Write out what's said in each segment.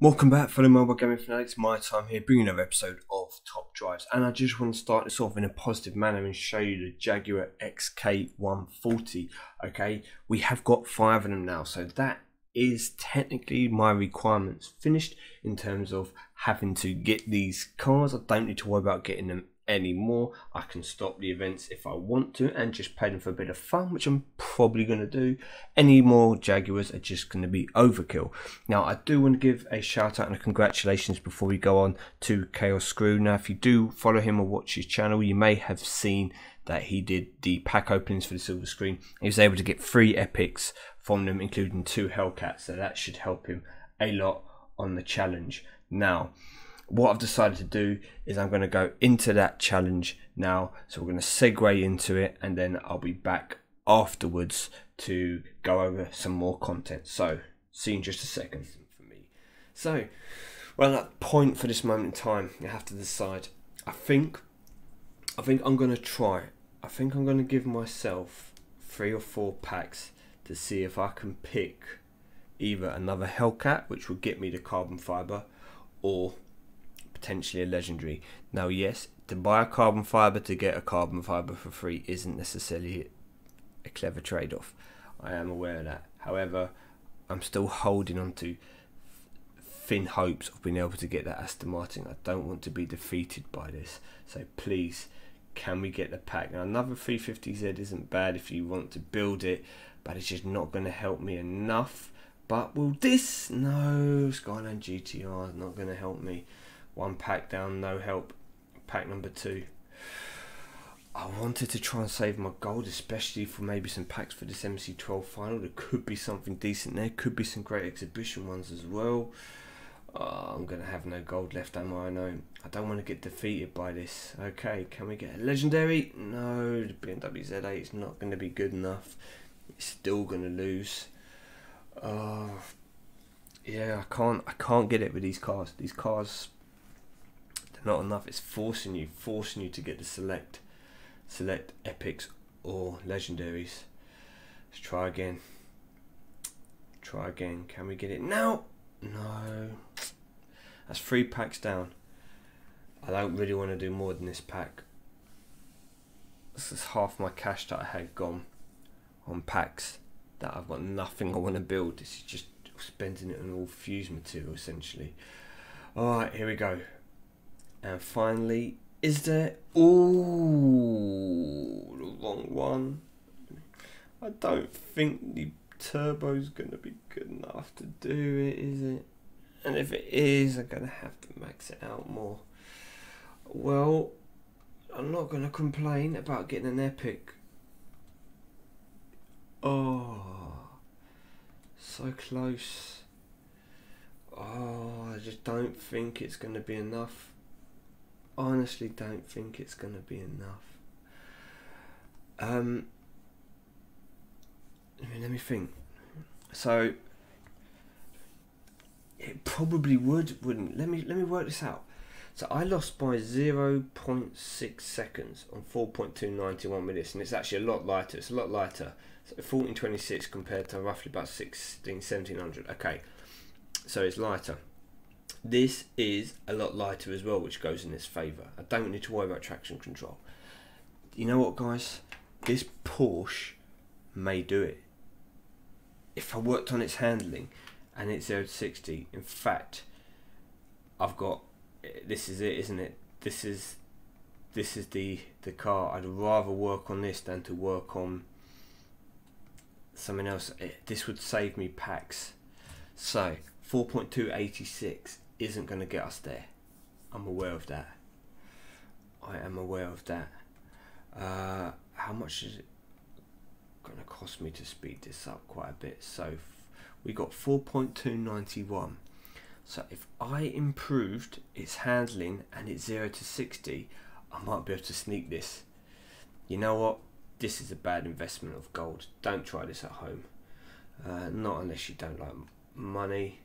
Welcome back, fellow mobile gaming fanatics. MyTyme here, bringing another episode of Top Drives, and I just want to start this off in a positive manner and show you the Jaguar XK140. Okay, we have got five of them now, so that is technically my requirements finished in terms of having to get these cars. I don't need to worry about getting them anymore. I can stop the events if I want to and just pay them for a bit of fun, which I'm probably going to do. Any more Jaguars are just going to be overkill. Now, I do want to give a shout out and a congratulations before we go on to Chaos Screw. Now, if you do follow him or watch his channel, you may have seen that he did the pack openings for the silver screen. He was able to get three epics from them, including two Hellcats, so that should help him a lot on the challenge. Now, what I've decided to do is I'm going to go into that challenge now. So we're going to segue into it and then I'll be back afterwards to go over some more content. So see in just a second for me. So, well, that point for this moment in time, you have to decide. I think, I think I'm going to try. I think I'm going to give myself three or four packs to see if I can pick either another Hellcat, which will get me the carbon fiber, or potentially a legendary. Now, yes, to buy a carbon fiber to get a carbon fiber for free isn't necessarily a clever trade off. I am aware of that. However, I'm still holding on to thin hopes of being able to get that Aston Martin. I don't want to be defeated by this. So please, can we get the pack? Now, another 350Z isn't bad if you want to build it, but it's just not going to help me enough. But will this? No, Skyline GTR is not going to help me. One pack down, no help. Pack number two. I wanted to try and save my gold, especially for maybe some packs for this MC12 final. There could be something decent there. Could be some great exhibition ones as well. Oh, I'm going to have no gold left, am I? Know. I don't want to get defeated by this. Okay, can we get a legendary? No, the BMW Z8 is not going to be good enough. It's still going to lose. Oh, yeah, I can't. I can't get it with these cars. These cars not enough. It's forcing you, forcing you to get the select, select epics or legendaries. Let's try again. Try again. Can we get it now? No. That's three packs down. I don't really want to do more than this pack. This is half my cash that I had gone on packs that I've got nothing I want to build. This is just spending it on all fuse material essentially. Alright, here we go. And finally, is there... Ooh, the wrong one. I don't think the turbo's going to be good enough to do it, is it? And if it is, I'm going to have to max it out more. Well, I'm not going to complain about getting an epic. Oh, so close. Oh, I just don't think it's going to be enough honestly don't think it's going to be enough. Um, I mean, let me think. So it probably would, wouldn't? Let me let me work this out. So I lost by 0.6 seconds on 4.291 minutes, and it's actually a lot lighter. It's a lot lighter. So 1426 compared to roughly about 16, 1700. Okay, so it's lighter. This is a lot lighter as well, which goes in its favour. I don't need to worry about traction control. You know what, guys? This Porsche may do it. If I worked on its handling and it's 0 to 60, in fact, I've got this is it, isn't it? This is this is the the car. I'd rather work on this than to work on something else. Eh, this would save me packs. So 4.286 isn't going to get us there. I'm aware of that. I am aware of that. Uh, how much is it going to cost me to speed this up quite a bit? So we got 4.291. So if I improved its handling and it's 0 to 60, I might be able to sneak this. You know what? This is a bad investment of gold. Don't try this at home. Uh, not unless you don't like money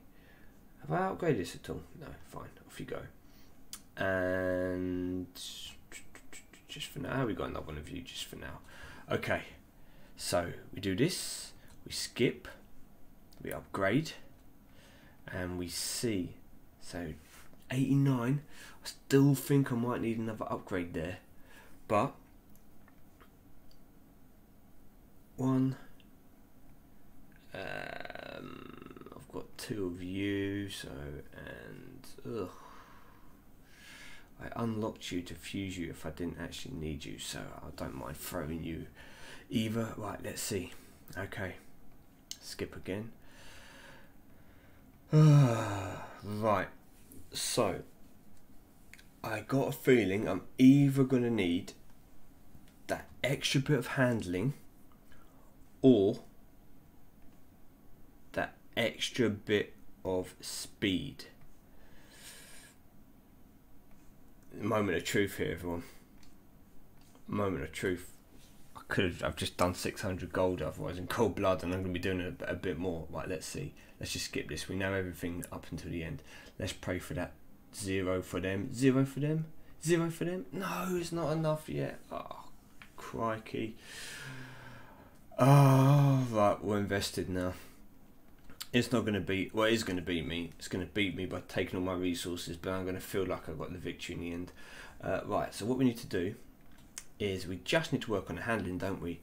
have I upgraded this at all? No, fine. Off you go. And just for now, we got another one of you just for now. Okay, so we do this, we skip, we upgrade, and we see So 89. I still think I might need another upgrade there. But one got two of you so and ugh. I unlocked you to fuse you if I didn't actually need you so I don't mind throwing you either. Right let's see. Okay skip again. Right so I got a feeling I'm either going to need that extra bit of handling or extra bit of speed. Moment of truth here, everyone. Moment of truth. I could have. I've just done 600 gold otherwise in cold blood, and I'm going to be doing a, a bit more. Right, let's see. Let's just skip this. We know everything up until the end. Let's pray for that Zero for them. Zero for them. Zero for them. No, it's not enough yet. Oh, crikey. Oh, right, we're invested now. It's not going to beat, well, it is going to beat me. It's going to beat me by taking all my resources, but I'm going to feel like I've got the victory in the end. Uh, right, so what we need to do is we just need to work on the handling, don't we?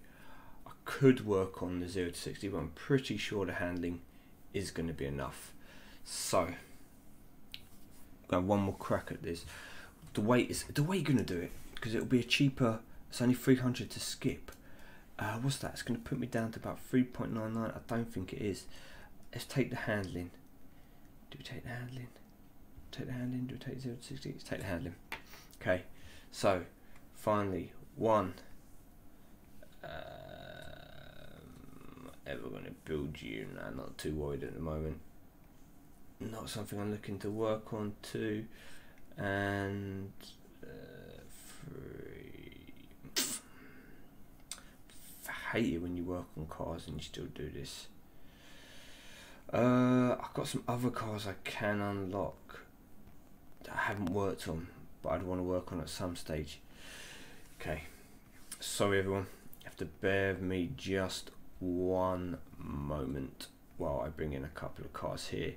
I could work on the 0 to 60, but I'm pretty sure the handling is going to be enough. So, go one more crack at this. The way is the way you're gonna do it because it'll be a cheaper. It's only 300 to skip. Uh, what's that? It's gonna put me down to about 3.99. I don't think it is. Let's take the handling. Do we take the handling? Take the handling. Do we take 0 to 60? Let's take the handling. Okay. So finally one. Um, ever gonna build you? I'm not too worried at the moment not something I'm looking to work on too. And uh, three. I hate it when you work on cars and you still do this. Uh, I've got some other cars I can unlock that I haven't worked on, but I'd want to work on at some stage. Okay, sorry everyone, you have to bear with me just one moment while I bring in a couple of cars here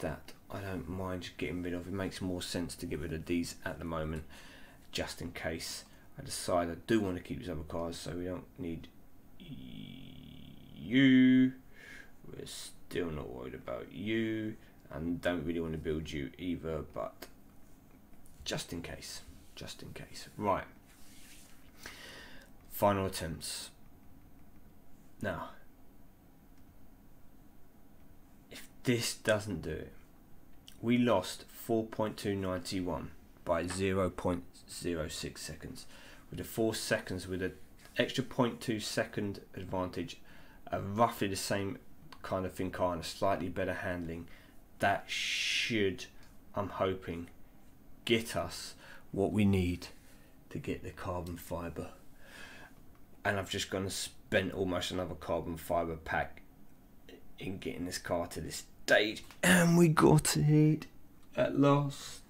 that I don't mind getting rid of. It makes more sense to get rid of these at the moment, just in case I decide I do want to keep these other cars, so we don't need you. We're still not worried about you, and don't really want to build you either, but just in case, just in case. Right. Final attempts. Now, if this doesn't do it. We lost 4.291 by 0.06 seconds. With the 4 seconds with an extra 0.2 second advantage, a roughly the same kind of thing car and a slightly better handling, that should, I'm hoping, get us what we need to get the carbon fibre. And I've just gone and spent almost another carbon fibre pack in getting this car to this stage and we got it at last.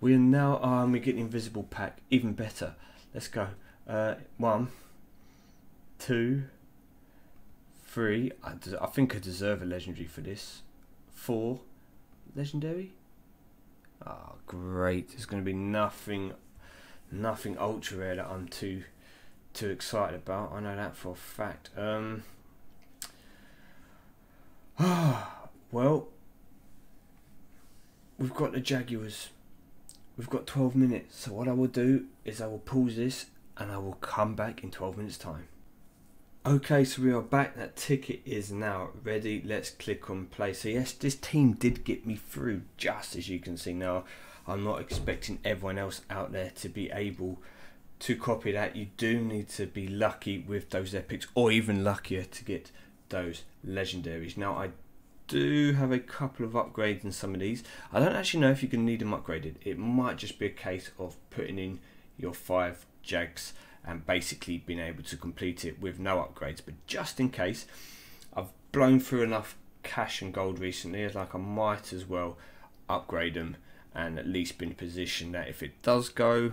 We are now um, we get the invisible pack even better. Let's go. Uh, one two three I, I think I deserve a legendary for this four legendary oh great there's going to be nothing nothing ultra rare that I'm too too excited about I know that for a fact um Ah, Well, we've got the Jaguars. We've got 12 minutes. So what I will do is I will pause this and I will come back in 12 minutes time. Okay, so we are back. That ticket is now ready. Let's click on play. So yes, this team did get me through just as you can see now. I'm not expecting everyone else out there to be able to copy that. You do need to be lucky with those epics or even luckier to get those legendaries. Now I do have a couple of upgrades in some of these. I don't actually know if you can need them upgraded. It might just be a case of putting in your five Jags and basically been able to complete it with no upgrades. But just in case, I've blown through enough cash and gold recently, it's like I might as well upgrade them and at least be in a position that if it does go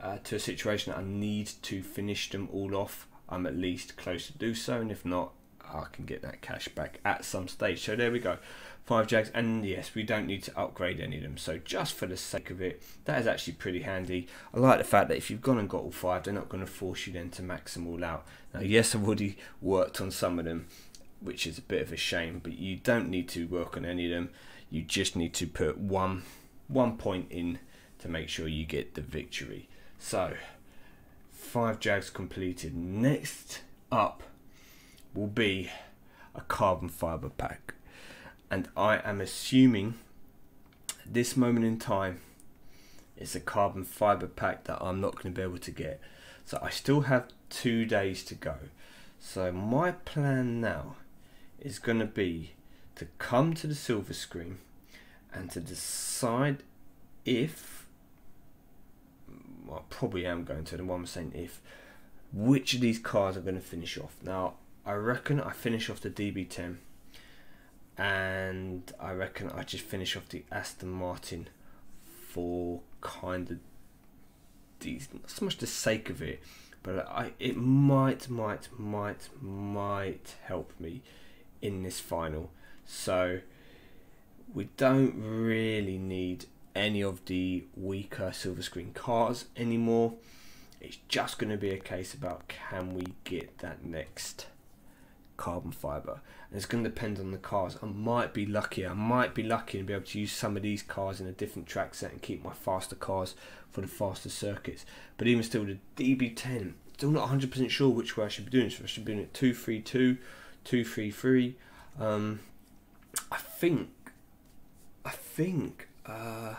uh, to a situation that I need to finish them all off, I'm at least close to do so. And if not, I can get that cash back at some stage. So there we go. Five jags and yes we don't need to upgrade any of them. So just for the sake of it that is actually pretty handy. I like the fact that if you've gone and got all five they're not going to force you then to max them all out. Now yes i've already worked on some of them which is a bit of a shame but you don't need to work on any of them. You just need to put one one point in to make sure you get the victory. So five jags completed. Next up will be a carbon fiber pack and I am assuming this moment in time it's a carbon fiber pack that I'm not going to be able to get. So I still have two days to go. So my plan now is going to be to come to the silver screen and to decide if well, I probably am going to the one I'm saying if which of these cars are going to finish off. Now I reckon I finish off the DB10 and I reckon I just finish off the Aston Martin for kind of these not so much the sake of it, but I it might might might might help me in this final. So we don't really need any of the weaker silver screen cars anymore. It's just going to be a case about can we get that next carbon fiber. And it's going to depend on the cars. I might be lucky. I might be lucky and be able to use some of these cars in a different track set and keep my faster cars for the faster circuits. But even still, the DB10, still not 100% sure which way I should be doing. So I should be doing it 232, 233. Um, I think, I think, uh,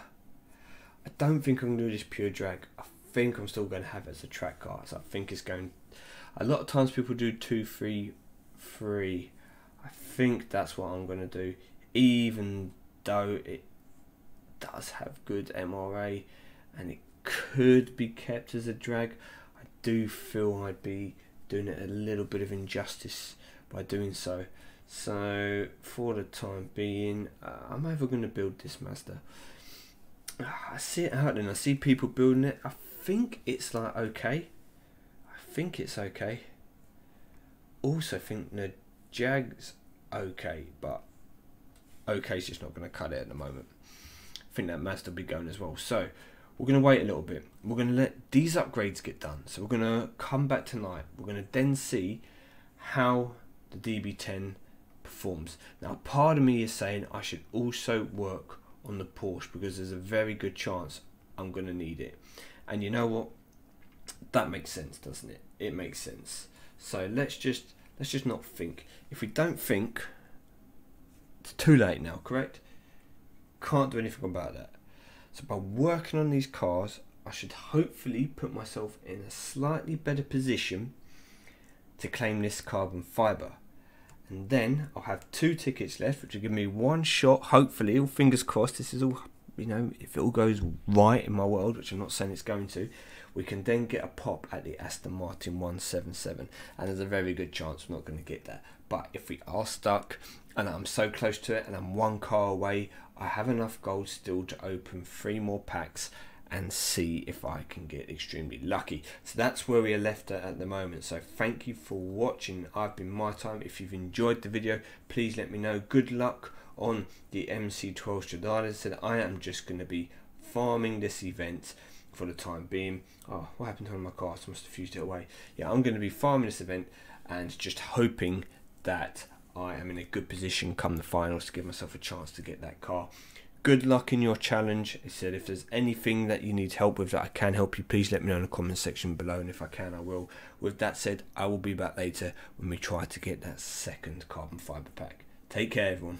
I don't think I'm going to do this pure drag. I think I'm still going to have it as a track car. So I think it's going. A lot of times people do two, three. I think that's what I'm going to do, even though it does have good MRA and it could be kept as a drag. I do feel I'd be doing it a little bit of injustice by doing so. So for the time being, uh, I'm either going to build this Mazda. I see it out and I see people building it. I think it's like okay. I think it's okay also think the Jag's okay, but okay's just not going to cut it at the moment. I think that Mazda will be going as well. So we're going to wait a little bit. We're going to let these upgrades get done. So we're going to come back tonight. We're going to then see how the DB10 performs. Now, part of me is saying I should also work on the Porsche because there's a very good chance I'm going to need it. And you know what? That makes sense, doesn't it? It makes sense. So let's just let's just not think. If we don't think, it's too late now, correct? Can't do anything about that. So by working on these cars, I should hopefully put myself in a slightly better position to claim this carbon fibre. And then I'll have two tickets left, which will give me one shot, hopefully, all fingers crossed, this is all, you know, if it all goes right in my world, which I'm not saying it's going to, we can then get a pop at the Aston Martin 177 and there's a very good chance we're not going to get that but if we are stuck and I'm so close to it and I'm one car away I have enough gold still to open three more packs and see if I can get extremely lucky. So that's where we are left at at the moment. So thank you for watching. I've been MyTyme. If you've enjoyed the video, please let me know. Good luck on the MC12 Stradale. Said I am just going to be farming this event for the time being. Oh, what happened to one of my cars? I must have fused it away. Yeah, I'm going to be farming this event and just hoping that I am in a good position come the finals to give myself a chance to get that car. Good luck in your challenge. He said if there's anything that you need help with that I can help you, please let me know in the comment section below and if I can I will. With that said, I will be back later when we try to get that second carbon fibre pack. Take care everyone.